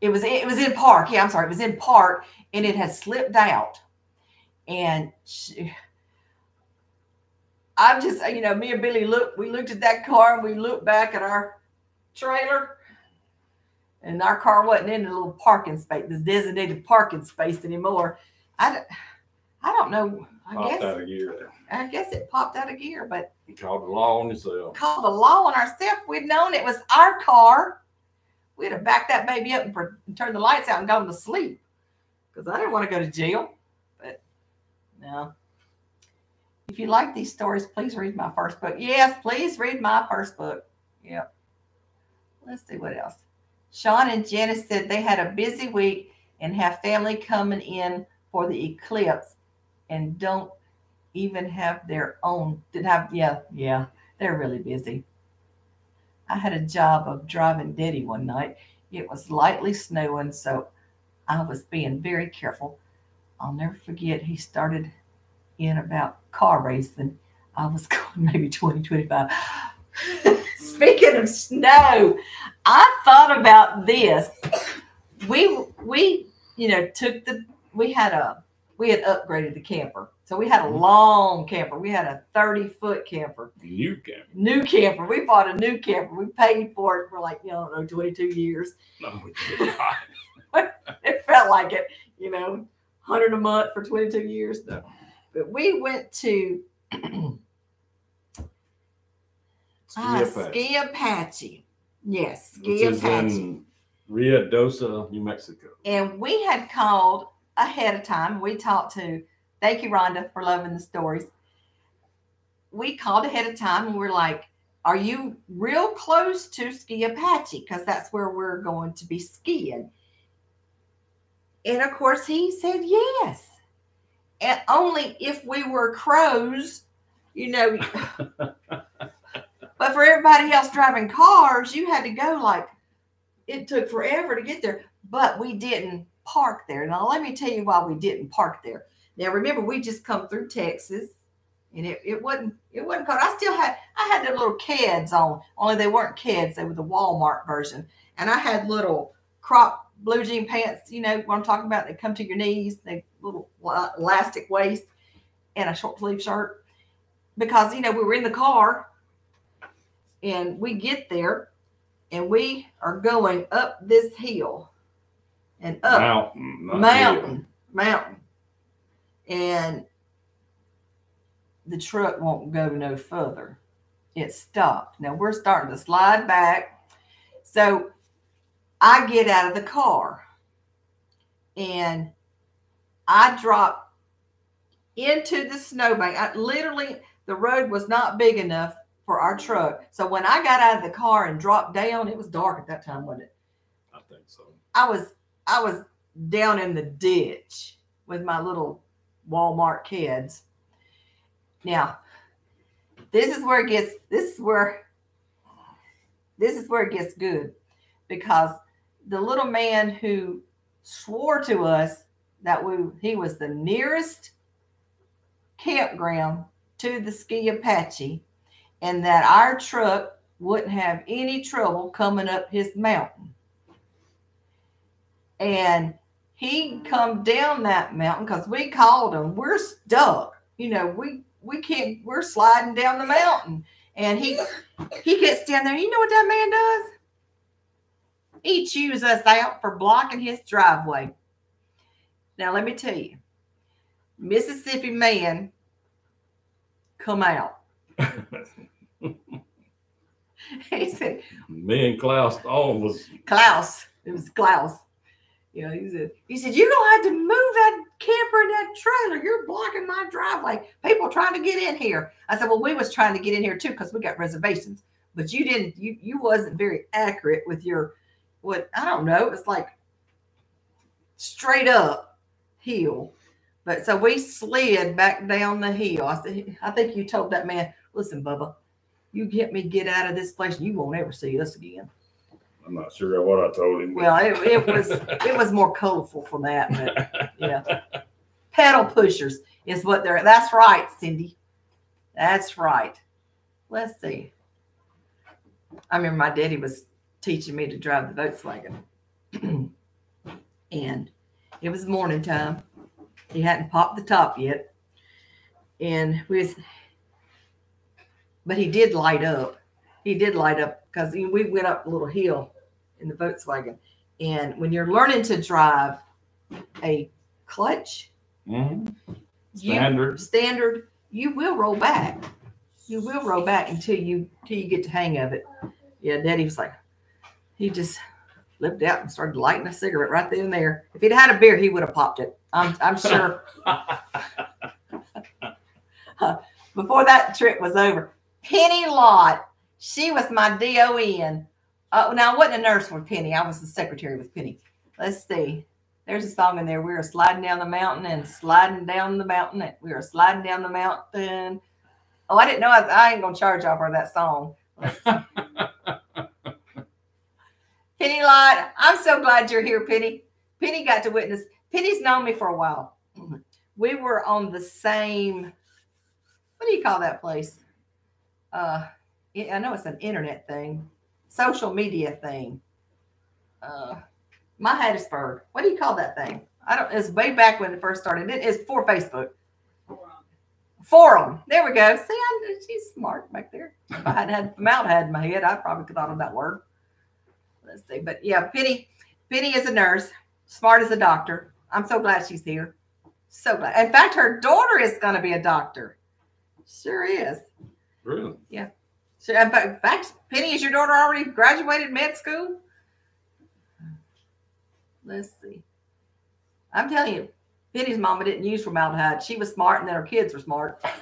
It was it was in park. Yeah, I'm sorry. It was in park, and it had slipped out. And she, I'm just you know me and Billy looked. We looked at that car and we looked back at our trailer, and our car wasn't in the little parking space, the designated parking space anymore. I I don't know. I Popped guess out of gear. I guess it popped out of gear, but You called the law on yourself. called the law on ourselves. We'd known it was our car. We'd have backed that baby up and, and turned the lights out and gone to sleep because I didn't want to go to jail. But no. If you like these stories, please read my first book. Yes, please read my first book. Yep. Let's see what else. Sean and Janice said they had a busy week and have family coming in for the eclipse and don't even have their own didn't have yeah yeah they're really busy. I had a job of driving Daddy one night. It was lightly snowing so i was being very careful. I'll never forget he started in about car racing. I was going maybe 20 25 speaking of snow i thought about this. We we you know took the we had a we had upgraded the camper so we had a Mhm. long camper we had a 30 foot camper New camper. new camper we bought a new camper we paid for it for like you know, I don't know 22 years No, we did not. it felt like it you know 100 a month for 22 years no. but we went to ah, Ski Apache, ski apache yes ski is apache in Ruidoso, New Mexico. and we had called ahead of time. We talked to, thank you, Rhonda, for loving the stories. We called ahead of time and we're like, Are you real close to Ski Apache? Because that's where we're going to be skiing. And of course, he said yes. And only if we were crows, you know. but for everybody else driving cars, you had to go like, it took forever to get there but we didn't park there. Now let me tell you why we didn't park there. Now remember, we just come through Texas, and it, it wasn't it wasn't cold. I still had I had the little Keds on, only they weren't Keds; they were the Walmart version. And I had little crop blue jean pants. You know what I'm talking about? They come to your knees. They little elastic waist and a short sleeve shirt because you know we were in the car and we get there and we are going up this hill and up Mountain. mountain, mountain, and the truck won't go no further. It stopped. Now we're starting to slide back. So I get out of the car and I drop into the snowbank. I literally the road was not big enough for our truck. So when I got out of the car and dropped down, it was dark at that time, wasn't it? I think so. I was I was down in the ditch with my little Walmart Keds. Now, this is where it gets this is where this is where it gets good because the little man who swore to us that we he was the nearest campground to the ski Apache and that our truck wouldn't have any trouble coming up his mountain and he come down that mountain because we called him. We're stuck. You know, we we can't. We're sliding down the mountain, and he he gets down there. You know what that man does? He chews us out for blocking his driveway. Now let me tell you, Mississippi man, come out. he said, Me and Klaus all was Klaus. It was Klaus. You know, he said, he said, You're gonna have to move that camper and that trailer. You're blocking my driveway. People trying to get in here. I said, Well, we was trying to get in here too, because we got reservations. But you didn't, you you wasn't very accurate with your what I don't know, it's like straight up hill. But so we slid back down the hill. I said, I think you told that man, listen, Bubba, you get me get out of this place and you won't ever see us again. I'm not sure what I told him. Well, it, it was it was more colorful from that, but yeah. Pedal pushers is what they're that's right, Cindy. That's right. Let's see. I remember my daddy was teaching me to drive the Volkswagen. and it was morning time. He hadn't popped the top yet. And we was but he did light up. He did light up because we went up a little hill in the Volkswagen. And when you're learning to drive a clutch, Mhm. you- Standard. standard, you will roll back. You will roll back until you until you get the hang of it. Yeah, Daddy was like, he just flipped out and started lighting a cigarette right then and there. If he'd had a beer, he would have popped it. I'm I'm sure. Before that trip was over, Penny Lott, she was my DON. Uh, now I wasn't a nurse with Penny. I was the secretary with Penny. Let's see. There's a song in there. We were sliding down the mountain and sliding down the mountain. We were sliding down the mountain. Oh, I didn't know I, I ain't gonna charge y'all for that song. Penny Lott, I'm so glad you're here, Penny. Penny got to witness. Penny's known me for a while. We were on the same. What do you call that place? Uh, I know it's an internet thing, social media thing. Uh, my Hattiesburg. What do you call that thing? I don't. It's way back when it first started. It is for Facebook forum. There we go. See, I, she's smart back there. If I hadn't had mouth had in my head, I probably could thought of that word. Let's see. But yeah, Penny, Penny is a nurse, smart as a doctor. I'm so glad she's here. So glad. In fact, her daughter is going to be a doctor. Sure is. Really? So, in fact- in fact, Penny, is your daughter already graduated med school? Let's see. I'm telling you, Penny's mama didn't use formaldehyde. She was smart, and then her kids were smart.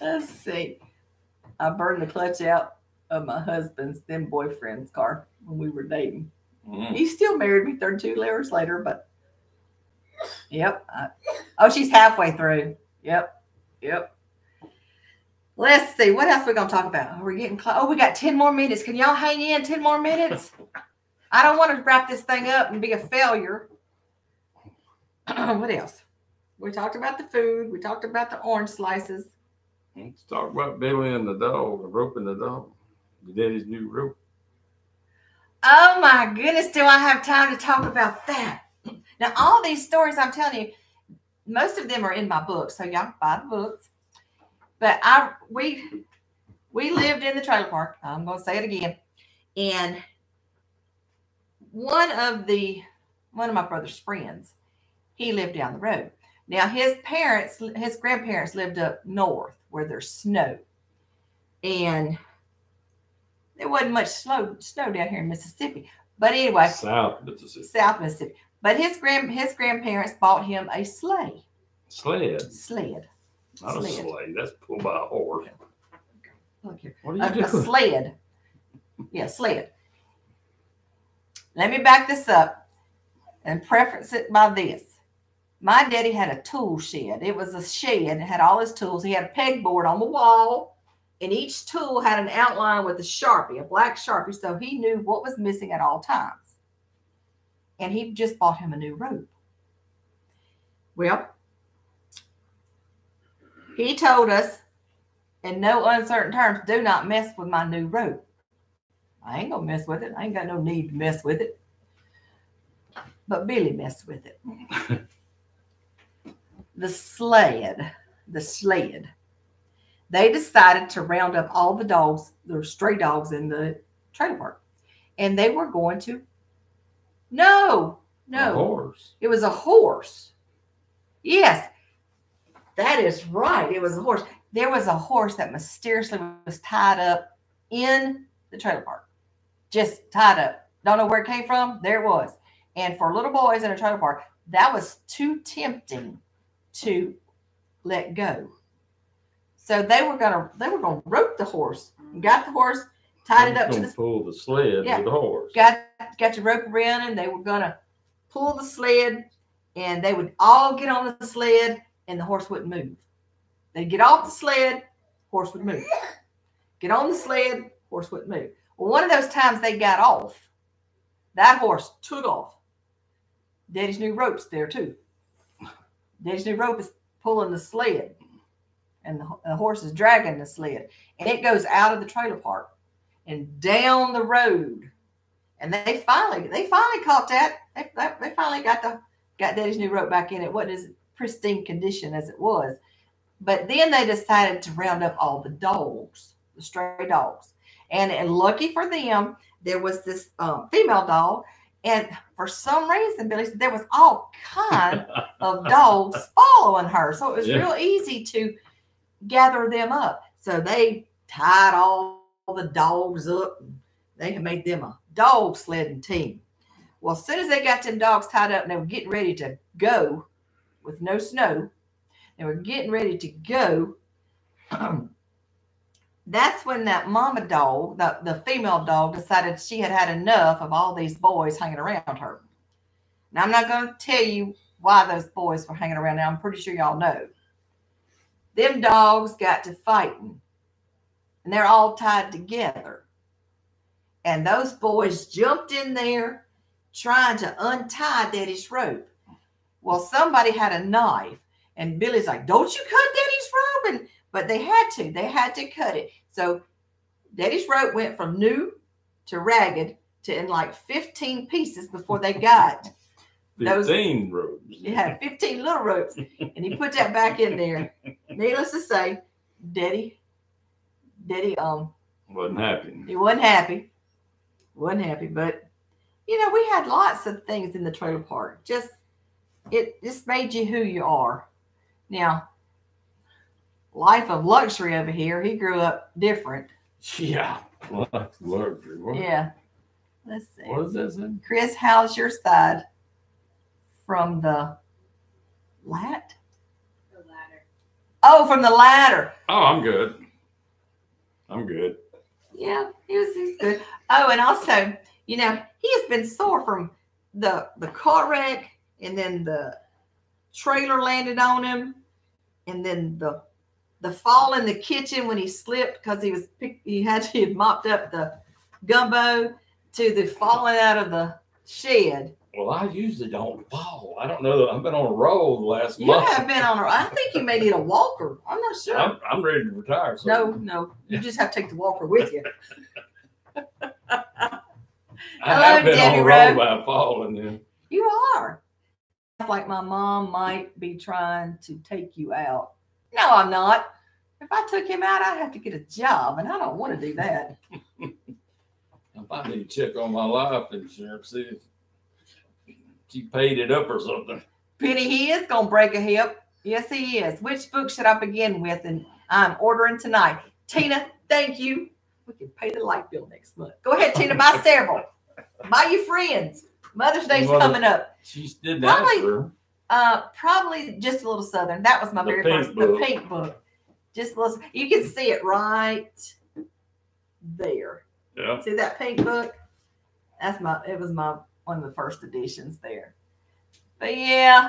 Let's see. I burned the clutch out of my husband's then boyfriend's car when we were dating. Mm. He still married me 32 years later, but yep. I- oh, she's halfway through. Yep. Yep. Let's see. What else we going to talk about? We're we getting close? Oh, we got 10 more minutes. Can y'all hang in 10 more minutes? I don't want to wrap this thing up and be a failure. what else? We talked about the food. We talked about the orange slices. Let's talk about Billy and the dog, the rope and the dog. Your daddy's new rope. Oh my goodness, do I have time to talk about that? Now, all these stories I'm telling you, most of them are in my book, so y'all buy the books. But I we we lived in the trailer park. I'm gonna say it again. And one of the one of my brother's friends, he lived down the road. Now his parents, his grandparents lived up north where there's snow. And there wasn't much snow snow down here in Mississippi. But anyway, South Mississippi. South Mississippi. But his grand his grandparents bought him a sleigh. Sled. Sled. Not a Sled. sleigh. That's pulled by a horse. Look here. What A, are you a doing? sled. Yeah, sled. Let me back this up and preference it by this. My daddy had a tool shed. It was a shed. It had all his tools. He had a pegboard on the wall, and each tool had an outline with a sharpie, a black sharpie, so he knew what was missing at all times. And he just bought him a new rope. Well, he told us in no uncertain terms, do not mess with my new rope. I ain't gonna mess with it. I ain't got no need to mess with it. But Billy messed with it. the sled, the sled. They decided to round up all the dogs, the stray dogs in the trailer park. And they were going to no, A no. horse. It was a horse. Yes, that is right. It was a horse. There was a horse that mysteriously was tied up in the trailer park, just tied up. Don't know where it came from. There it was. And for little boys in a trailer park, that was too tempting to let go. So they were gonna they were gonna rope the horse. Got the horse, tied it up to the pull the sled Yeah. with the horse. got got the rope around him. They were gonna pull the sled, and they would all get on the sled, and the horse wouldn't move. They'd get off the sled, horse would move. Get on the sled, horse wouldn't move. Well, one of those times they got off, that horse took off. Daddy's new rope's there too. Daddy's new rope is pulling the sled, and the, the horse is dragging the sled, and it goes out of the trailer park and down the road and they finally they finally caught that. They, they, finally got the got Daddy's new rope back in. It wasn't as pristine condition as it was, but then they decided to round up all the dogs, the stray dogs, and and lucky for them, there was this um, female dog, and for some reason, Billy said there was all kind of dogs following her, so it was Yeah. real easy to gather them up. So they tied all the dogs up. And they had made them a dog sledding team. Well, as soon as they got them dogs tied up and they were getting ready to go with no snow, they were getting ready to go. That's when that mama dog, the, the female dog, decided she had had enough of all these boys hanging around her. Now, I'm not going to tell you why those boys were hanging around. Now, I'm pretty sure y'all know. Them dogs got to fighting, and they're all tied together. And those boys jumped in there trying to untie Daddy's rope. Well, somebody had a knife, and Billy's like, Don't you cut Daddy's rope? And but they had to, they had to cut it. So Daddy's rope went from new to ragged to in like 15 pieces before they got. Those- Fifteen ropes. Had 15 little ropes, and he put that back in there. Needless to say, Daddy, Daddy, um, Wasn't happy. he wasn't happy. Wasn't happy, but you know, we had lots of things in the trailer park. Just it just made you who you are. Now, life of luxury over here, he grew up different. Yeah. Luxury. What, Yeah. Let's see. what is this? saying? Chris, how's your side from the lat? The ladder. Oh, from the ladder. Oh, I'm good. I'm good. Yeah, he was he's good. Oh, and also, you know, he has been sore from the the car wreck, and then the trailer landed on him, and then the the fall in the kitchen when he slipped because he was he had he had mopped up the gumbo. to the falling out of the shed. Well, I usually don't fall. I don't know. I've been on a roll the last You month. You have been on a, I think you may need a walker. I'm not sure. I'm, I'm ready to retire. So no, no. You just have to take the walker with you. I Hello, have been Debbie on a roll by falling. Then You are. Like my mom might be trying to take you out. No, I'm not. If I took him out, I'd have to get a job, and I don't want to do that. if I need to check on my life insurance, see if she paid it up or something. Penny, he is gonna break a hip. Yes, he is. Which book should I begin with? And I'm ordering tonight. Tina, thank you. We can pay the light bill next month. Go ahead, Tina. Buy several. Buy your friends. Mother's Day's coming up. She did Probably- Uh, probably just a little southern. That was my The very first. book. The pink book. Just a little. You can see it right there. Yeah. See that pink book? That's my. It was my one of the first editions there. But yeah,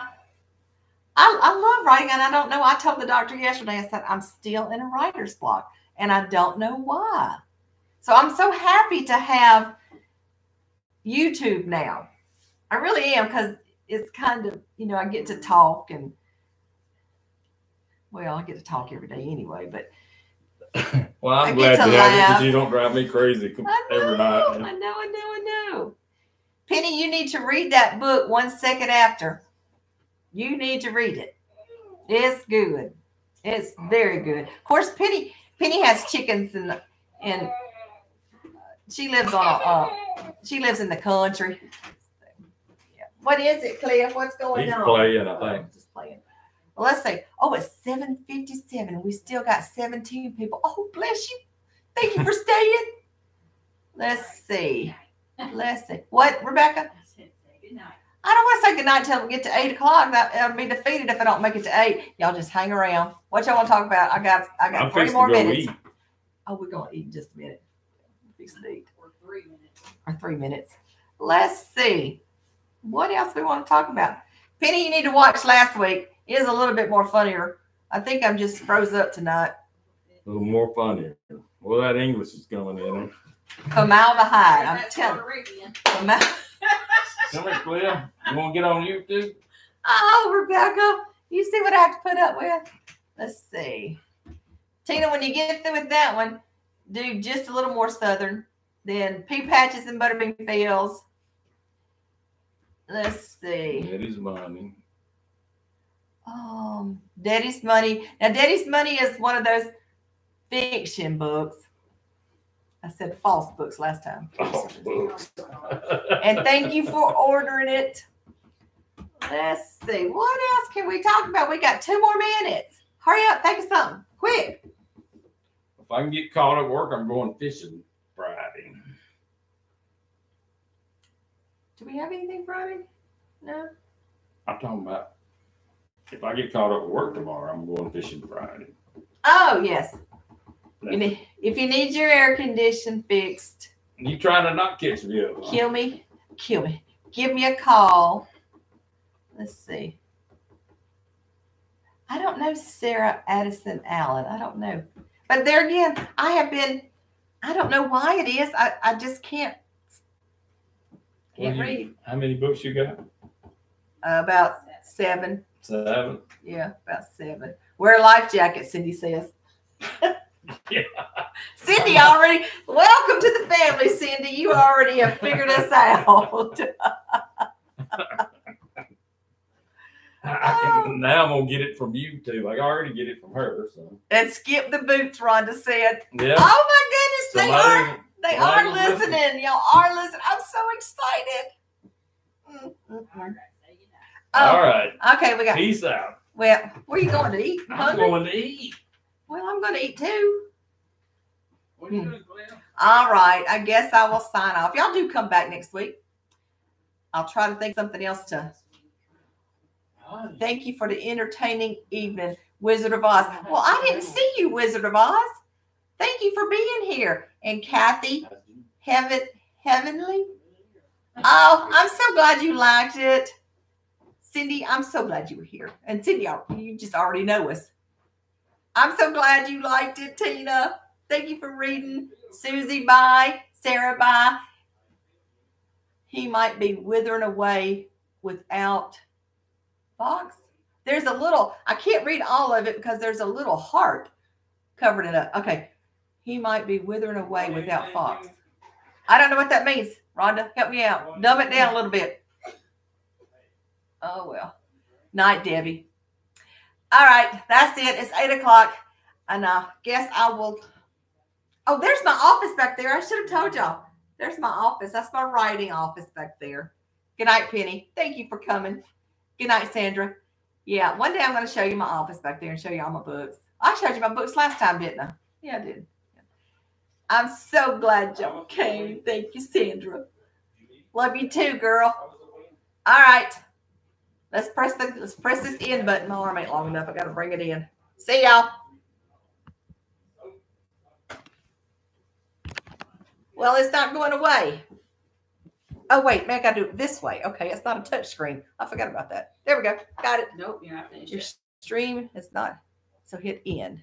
I, I love writing, and I don't know. I told the doctor yesterday. I said I'm still in a writer's block, and I don't know why. So I'm so happy to have YouTube now. I really am because it's kind of you know I get to talk and well I get to talk every day anyway, but Well, I I'm get glad to you have it because you don't drive me crazy I know, every I night. know, I know, I know. Penny, you need to read that book one second after. You need to read it. It's good. It's very good. Of course, Penny Penny has chickens and and she lives on a uh, she lives in the country. Yeah. What is it, Cliff? What's going He's on? playing, I Oh, think. just playing. Well, let's see. oh, it's 757 we still got 17 people. Oh, bless you. Thank you for staying. Let's see. Let's see. What, Rebekah? I good night. I don't want to say goodnight until we get to eight o'clock. I'll be defeated if I don't make it to eight. Y'all just hang around. What y'all want to talk about? I got I got I'm three more to go minutes. eat. Oh, we're gonna eat in just a minute. Fix to eat. For three minutes. Or three minutes. Let's see. What else we want to talk about? Penny, you need to watch last week. It is a little bit more funnier. I think I'm just froze up tonight. A little more funny. Well, that English is coming in. Formaldehyde. I'm telling Puerto Rican. formal- Come here, Cliff. You want to get on YouTube? Oh, Rebekah, you see what I have to put up with? Let's see. Tina, when you get through with that one, do just a little more southern. Then pea patches and butterbean fields. Let's see. Daddy's money. Um, Daddy's Money. Now, Daddy's Money is one of those fiction books. I said false books last time. Oh, books. And thank you for ordering it. Let's see. What else can we talk about? We got two more minutes. Hurry up. Think of something. Quick. If I can get caught at work, I'm going fishing Friday. Do we have anything Friday? No. I'm talking about if I get caught up at work tomorrow, I'm going fishing Friday. Oh, yes. Need, if you need your air condition fixed, You trying to not catch me up? huh? kill me. Kill me. Give me a call. Let's see. I don't know Sarah Addison Allen. I don't know. But there again, I have been, I don't know why it is. I, I just can't, can't Well, you- read. How many books you got? Uh, about seven. Seven. Yeah, about seven. Wear a life jacket, Cindy says. Yeah. Cindy already, welcome to the family, Cindy. You already have figured us out. I can, now I'm gonna get it from you too. Like I already get it from her. So and skip the boots, Rhonda said. yeah. Oh my goodness, they are they are listening. listening. Y'all are listening. I'm so excited. Mm, mm, All right, say good night. All Oh, right. okay, we got Peace out. well, where are you going to eat? I'm Hungry? going to eat. Well, I'm gonna eat too. What you doing, All right, I guess I will sign off. Y'all do come back next week. I'll try to think something else to Thank you for the entertaining evening, Wizard of Oz. Well, I didn't see you, Wizard of Oz. Thank you for being here. And Kathy, heaven, heavenly. Oh, I'm so glad you liked it. Cindy, I'm so glad you were here. And Cindy, you just already know us. I'm so glad you liked it, Tina. Thank you for reading. Susie, bye. Sarah, bye. he might be withering away without Fox. There's a little, I can't read all of it because there's a little heart covering it up. Okay. He might be withering away without Fox. I don't know what that means. Rhonda, help me out. Dumb it down a little bit. Oh, well. Night, Debbie. All right. That's it. It's eight o'clock. And I guess I will. Oh, there's my office back there. I should have told y'all. There's my office. That's my writing office back there. Good night, Penny. Thank you for coming. Good night, Sandra. Yeah, one day I'm going to show you my office back there and show you all my books. I showed you my books last time, didn't I? Yeah, I did. I'm so glad y'all came. Thank you, Sandra. Love you too, girl. All right. Let's press the let's press this in button. My arm ain't long enough. I gotta bring it in. See y'all. Well, it's not going away. Oh wait, man, I gotta do it this way. Okay, it's not a touch screen. I forgot about that. There we go. Got it. Nope, you're not finished. Your yet. stream is not. So hit end.